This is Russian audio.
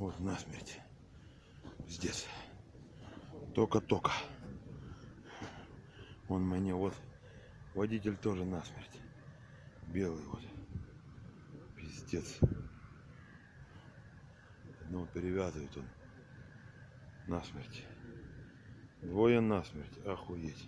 Вот насмерть. Здесь. Только-только. Он мне вот. Водитель тоже насмерть. Белый вот. Пиздец. Одного перевязывает он. Насмерть. Двое насмерть. Охуеть.